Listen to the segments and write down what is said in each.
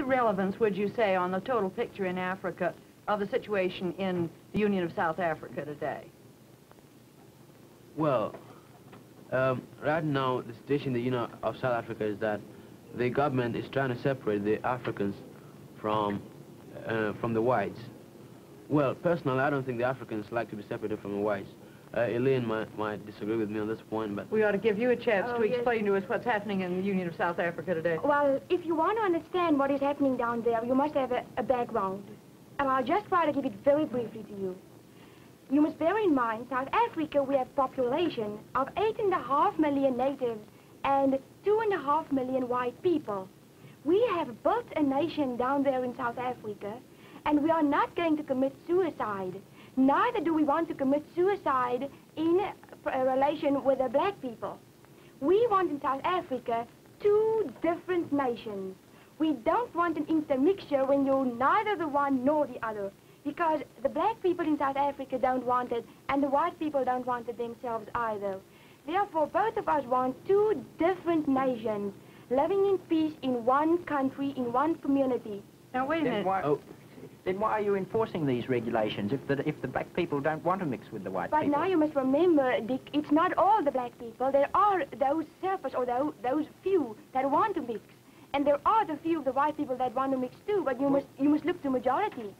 the relevance, would you say, on the total picture in Africa of the situation in the Union of South Africa today? Well, um, right now, the situation in the Union of South Africa is that the government is trying to separate the Africans from, uh, from the whites. Well, personally, I don't think the Africans like to be separated from the whites. Uh, Elaine might, might disagree with me on this point, but... We ought to give you a chance Oh, to yes. explain to us what's happening in the Union of South Africa today. Well, if you want to understand what is happening down there, you must have a, a background. And I'll just try to give it very briefly to you. You must bear in mind, South Africa, we have population of eight and a half million natives and two and a half million white people. We have built a nation down there in South Africa, and we are not going to commit suicide. Neither do we want to commit suicide in a, a relation with the black people. We want in South Africa two different nations. We don't want an intermixture when you're neither the one nor the other. Because the black people in South Africa don't want it, and the white people don't want it themselves either. Therefore, both of us want two different nations living in peace in one country, in one community. Now, wait a Then minute. Oh. Why, then why are you enforcing these regulations if the, if the black people don't want to mix with the white But people? But now you must remember, Dick, it's not all the black people. There are those surface or those, those few that want to mix. And there are the few of the white people that want to mix too, but you must you must look to majority.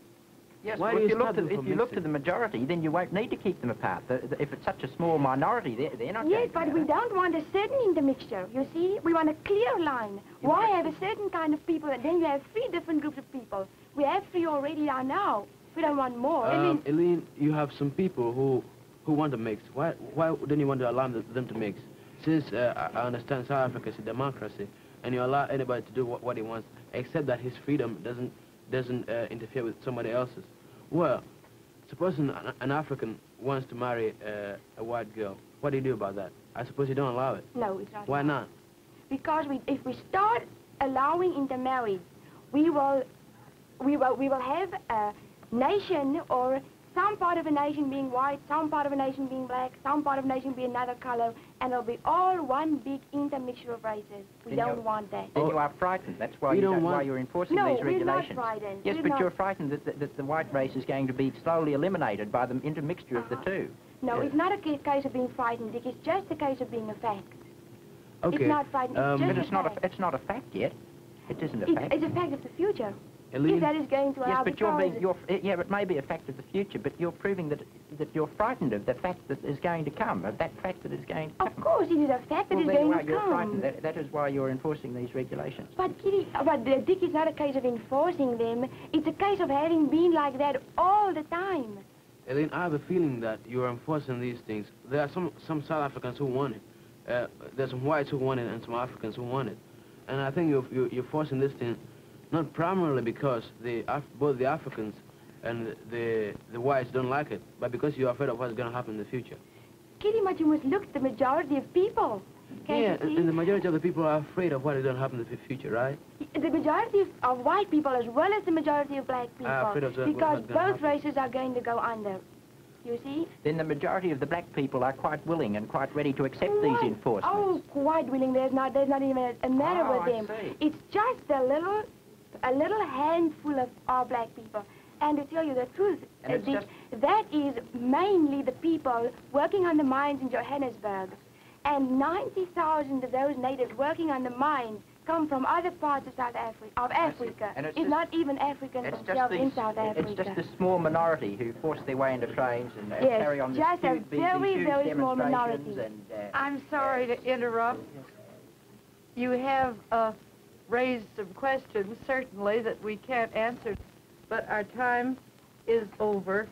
Yes, Why well, do if you you, look to, if you look to the majority, then you won't need to keep them apart. The, the, if it's such a small minority, they're, they're not Yes, but we don't want a certain intermixture, you see? We want a clear line. You Why have a certain kind of people and then you have three different groups of people? We have three already are now. We don't want more. Um, Elaine, you have some people who, who want to mix. Why, why don't you want to allow them, to mix? Since uh, I I understand South Africa is a democracy, and you allow anybody to do what, what he wants, except that his freedom doesn't, doesn't uh, interfere with somebody else's. Well, suppose an, an African wants to marry uh, a white girl. What do you do about that? I suppose you don't allow it. no, it's not. Why not? Because we, if we start allowing intermarriage, we will, we will, we will have a nation or some part of a nation being white, some part of a nation being black, some part of a nation being another color, and it'll be all one big intermixture of races. We Then don't want that. Then you are frightened. That's why, We you don't don't, why you're enforcing No, these we're not regulations. frightened. Yes, We're but not- you're frightened that, that, that the white race is going to be slowly eliminated by the intermixture of the Uh-huh. two. No, Yeah. it's not a case of being frightened, Dick. It's just a case of being a fact. Okay. not frightening, it's um, just But it's not, fact. a, it's not a fact yet. It isn't a It's, fact. it's a fact of the future. Elaine, If that is going to Yes, allow but you're because being, you're, yeah, it may be a fact of the future, but you're proving that, that you're frightened of the fact that is going to come, of that fact that is going to Of come. course, it is a fact that well, is then you going are, to you're come. frightened. That, that is why you're enforcing these regulations. But Kitty, uh, but uh, Dick, it's not a case of enforcing them. It's a case of having been like that all the time. Elaine, I have a feeling that you are enforcing these things. There are some, some South Africans who want it. Uh, there's some whites who want it and some Africans who want it. And I think you're, you're, you're forcing this thing not primarily because the, Af both the Africans and the, the whites don't like it, but because you're afraid of what's going to happen in the future. Kitty, but you must look at the majority of people. Can't yeah, you and see? and the majority of the people are afraid of what is going to happen in the future, right? The majority of, of white people as well as the majority of black people. Ah, afraid of the- because what's gonna both happen. races are going to go under. You see? Then the majority of the black people are quite willing and quite ready to accept these Quite- enforcements. Oh, quite willing. There's not, there's not even a, a matter Oh, with I them. see. It's just a little, a little handful of our black people. And to tell you the truth, uh, it's Dick, just- that is mainly the people working on the mines in Johannesburg. And 90,000 of those natives working on the mines come from other parts of South Africa, of Africa. And it's it's just- not even Africans It's just, themselves in South Africa. it's just a small minority who force their way into trains and uh, Yes, carry on this just a huge, these very, huge very small demonstrations minority. And, uh, I'm sorry to interrupt. You have uh, raised some questions, certainly, that we can't answer, but our time is over,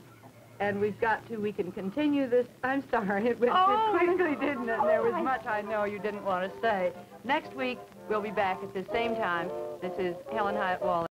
and we've got to, we can continue this. I'm sorry, it went Oh, quickly, didn't it? And there was oh, much I know you didn't want to say. Next week, we'll be back at the same time. This is Helen Hiett Waller.